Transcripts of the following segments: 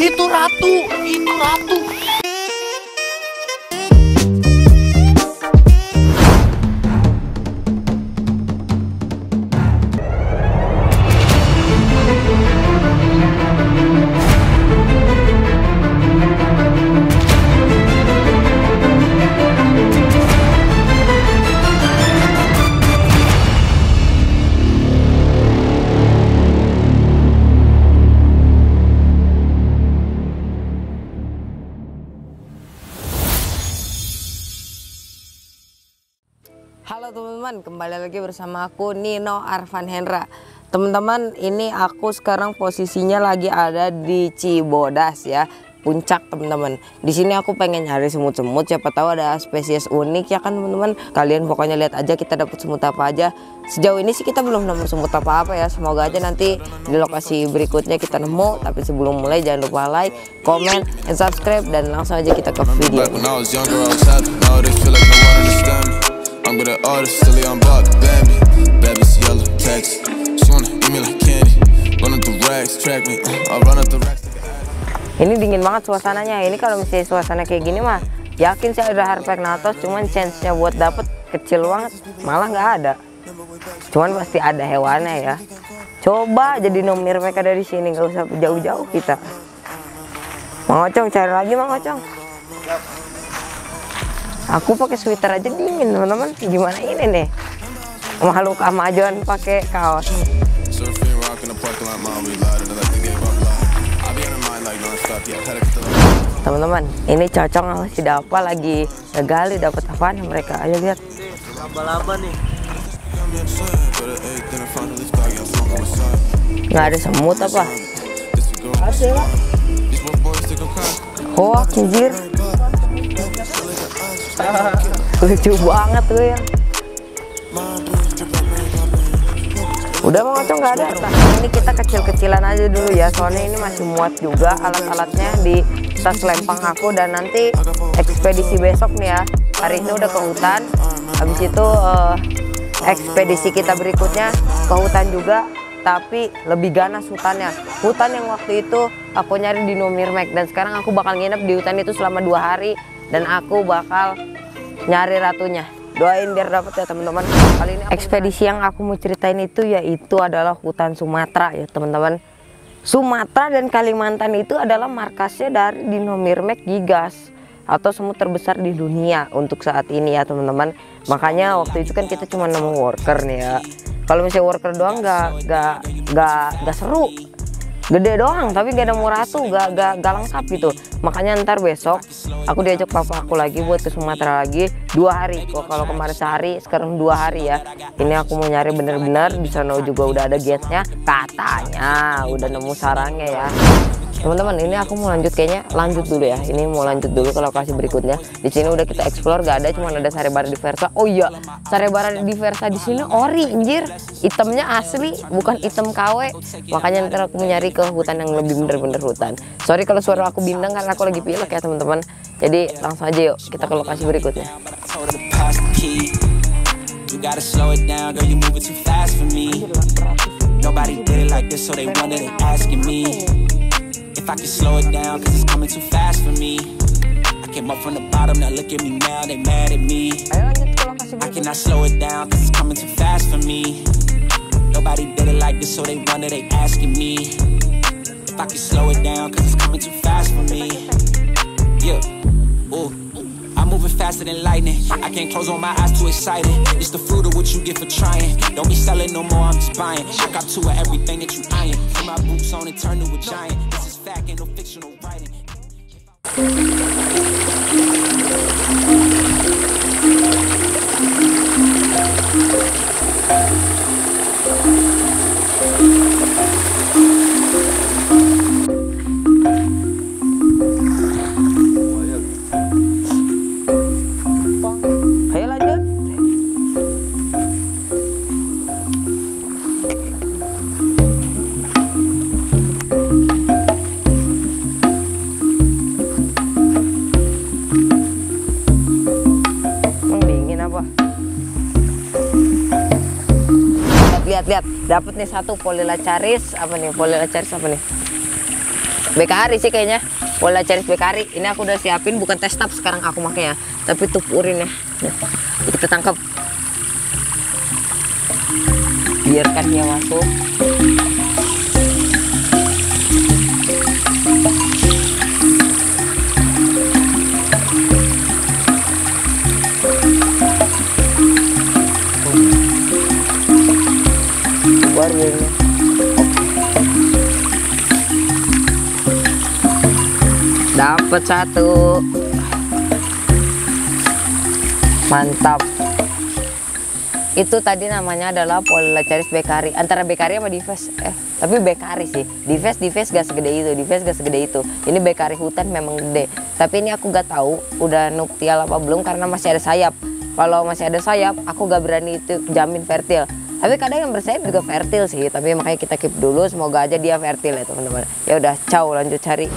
Itu ratu, itu ratu. Lagi bersama aku Nino Arvan Hendra. Teman-teman, ini aku sekarang posisinya lagi ada di Cibodas ya, puncak teman-teman. Di sini aku pengen nyari semut-semut, siapa tahu ada spesies unik ya kan teman-teman. Kalian pokoknya lihat aja kita dapat semut apa aja. Sejauh ini sih kita belum nemu semut apa-apa ya. Semoga aja nanti di lokasi berikutnya kita nemu. Tapi sebelum mulai jangan lupa like, comment, and subscribe dan langsung aja kita ke video. I'm good at artists, silly, I'm yellow, text. She wanna eat me like candy. Run up the racks, track me. uh, I'll run up the racks. Ini dingin banget suasananya. Ini kalau misalnya suasana kayak gini mah, yakin sih ada Harpegnathos, cuman chance-nya buat dapet kecil banget, malah nggak ada. Cuman pasti ada hewannya ya. Coba jadi nomir mereka dari sini, nggak usah jauh-jauh kita. Mang Ocong cari lagi Mang. Aku pakai sweater aja dingin teman-teman. Gimana ini nih? Makhluk Amazon pakai kaos. Teman-teman, ini cocok sama si Dapa lagi ngegali dapat apaan mereka. Ayo lihat. Laba-laba nih. Nggak ada semut apa? This the girl. Lucu banget tuh ya. Udah mau ngocong nggak ada. Nah, ini kita kecil-kecilan aja dulu ya. Soalnya ini masih muat juga alat-alatnya di tas lempang aku dan nanti ekspedisi besok nih ya. Hari ini udah ke hutan. Habis itu eh, ekspedisi kita berikutnya ke hutan juga tapi lebih ganas hutannya hutan yang waktu itu aku nyari di Nomirmek dan sekarang aku bakal nginep di hutan itu selama dua hari dan aku bakal nyari ratunya. Doain biar dapet ya teman-teman. Kali ini ekspedisi yang aku mau ceritain itu yaitu adalah hutan Sumatera ya teman-teman. Sumatera dan Kalimantan itu adalah markasnya dari Dinomirmek gigas atau semut terbesar di dunia untuk saat ini ya teman-teman. Makanya waktu itu kan kita cuma nemu worker nih ya. Kalau misalnya worker doang nggak nggak nggak nggak seru gede doang tapi gak ada muratu gak, gak, gak lengkap gitu. Makanya ntar besok aku diajak papa aku lagi buat ke Sumatera lagi dua hari. Kok kalau kemarin sehari sekarang dua hari ya. Ini aku mau nyari bener-bener di sana juga udah ada gate-nya katanya udah nemu sarangnya ya teman-teman ini aku mau lanjut kayaknya lanjut dulu ya. Ini mau lanjut dulu ke lokasi berikutnya. Di sini udah kita explore gak ada cuma ada sarebara diversa oh iya sarebara diversa di sini ori anjir. Itemnya asli bukan item KW makanya ntar aku nyari ke hutan yang lebih bener-bener hutan. Sorry kalau suara aku bindeng karena aku lagi pilek ya teman-teman. Jadi langsung aja yuk kita ke lokasi berikutnya. Nobody did it like this, so they they asking me. If I can slow it down, cause it's coming too fast for me. I came up from the bottom, now look at me now, they mad at me. I cannot slow it down, cause it's coming too fast for me. Nobody did it like this, so they wonder, they asking me. If I can slow it down, cause it's coming too fast for me. Yeah. Ooh. I'm moving faster than lightning. I can't close on my eyes, too excited. It's the fruit of what you get for trying. Don't be selling no more, I'm just buying. I got two of everything that you eyeing. Put my boots on and turn to a giant fact no fictional writing. Apa? Lihat lihat dapat nih satu polilacaris apa nih? Polilacaris apa nih? Bekari sih kayaknya. Pola Charis Bekari. Ini aku udah siapin bukan tes tap sekarang aku pakai ya, tapi tup urin ya. Kita tangkap. Biarkan dia masuk. Dapat satu. Mantap. Itu tadi namanya adalah Polaris Bekari. Antara Bekari sama Dives. Eh, tapi Bekari sih. Dives Dives gak segede itu. Dives gak segede itu. Ini Bekari hutan memang gede. Tapi ini aku gak tahu udah nuktial apa belum karena masih ada sayap. Kalau masih ada sayap, aku gak berani itu jamin fertil. Tapi kadang yang bersayap juga fertil sih. Tapi makanya kita keep dulu. Semoga aja dia fertil ya teman-teman. Ya udah, ciao lanjut cari.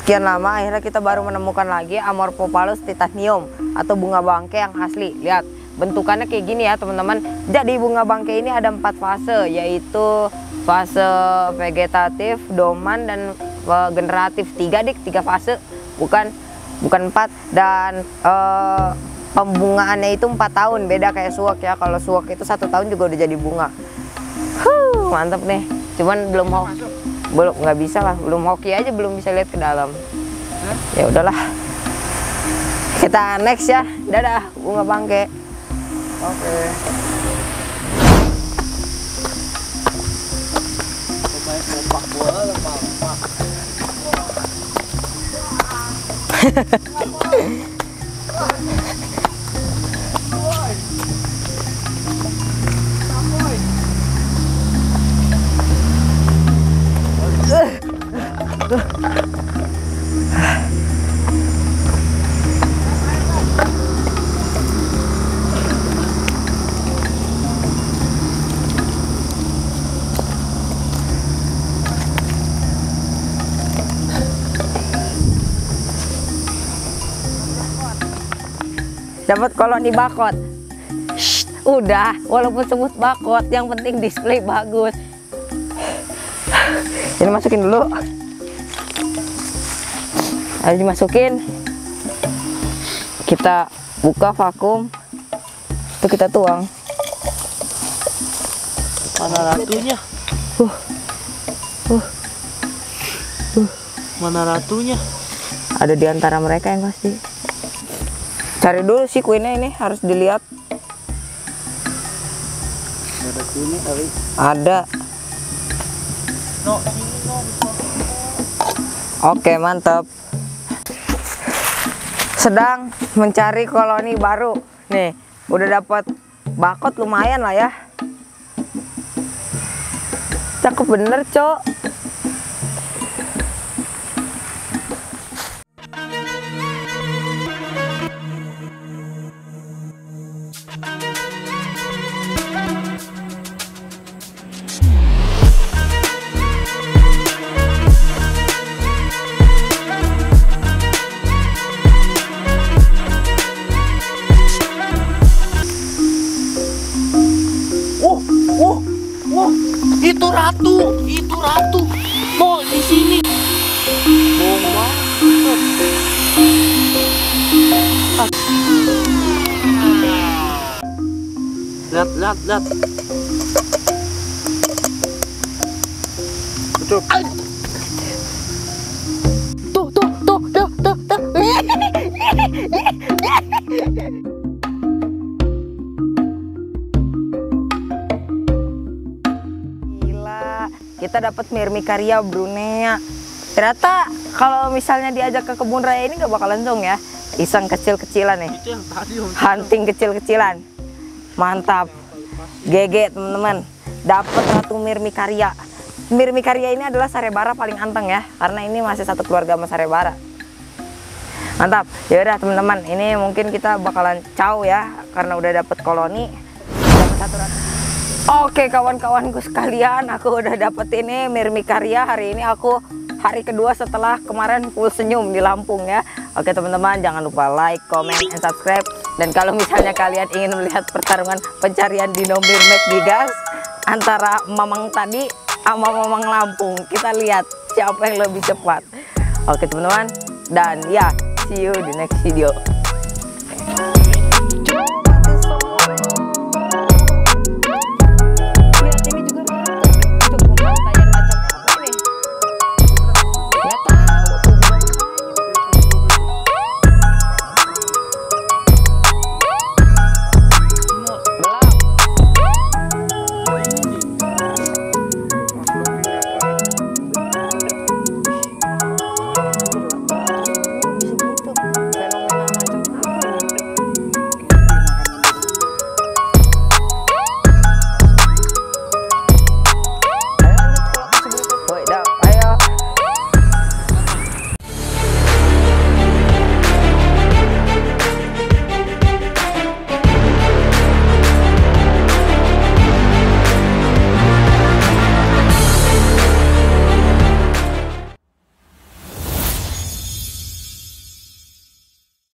Sekian lama, akhirnya kita baru menemukan lagi Amorphopalus titanium atau bunga bangke yang asli. Lihat, bentukannya kayak gini ya teman-teman. Jadi bunga bangke ini ada empat fase, yaitu fase vegetatif, doman, dan eh, generatif. Tiga dik, tiga fase, bukan bukan empat. Dan eh, pembungaannya itu empat tahun, beda kayak suwak ya. Kalau suwak itu satu tahun juga udah jadi bunga. Huh, mantep nih. Cuman belum mau belum nggak bisa lah. Belum hoki aja belum bisa lihat ke dalam. Ya udahlah. Kita next ya. Dadah bunga bangke. Oke. Pemain sepak lemah-lemah. dapat koloni bakot. Shh, udah. Walaupun sebut bakot yang penting display bagus. Ini masukin dulu harus dimasukin kita buka vakum itu kita tuang Mana ratunya? Uh. Uh. Mana ratunya? ada di antara mereka yang pasti cari dulu sih kuinnya ini harus dilihat Ada sini kali. ada no. Oke, mantap. Sedang mencari koloni baru. Nih, udah dapat bakot lumayan lah ya. Cakep bener, Cok. lihat lihat lihat tutup tuh tuh tuh tuh tuh tuh. Gila kita dapat mirmikaria brunea ternyata kalau misalnya diajak ke kebun raya ini nggak bakal dong ya? Iseng kecil-kecilan nih. Hunting kecil-kecilan. Mantap. GG teman-teman. Dapat ratu Myrmicaria. Myrmicaria ini adalah sarebara paling anteng ya, karena ini masih satu keluarga sama sarebara. Mantap. Ya udah teman-teman, ini mungkin kita bakalan caw ya karena udah dapet koloni. Dapat satu ratu. Oke kawan-kawanku sekalian, aku udah dapet ini Myrmicaria. Hari ini aku hari kedua setelah kemarin full senyum di Lampung ya. Oke teman-teman, jangan lupa like, comment, and subscribe. Dan kalau misalnya kalian ingin melihat pertarungan pencarian dino Mirmek Gigas antara Mamang tadi sama Mamang Lampung, kita lihat siapa yang lebih cepat. Oke teman-teman, dan ya see you di next video.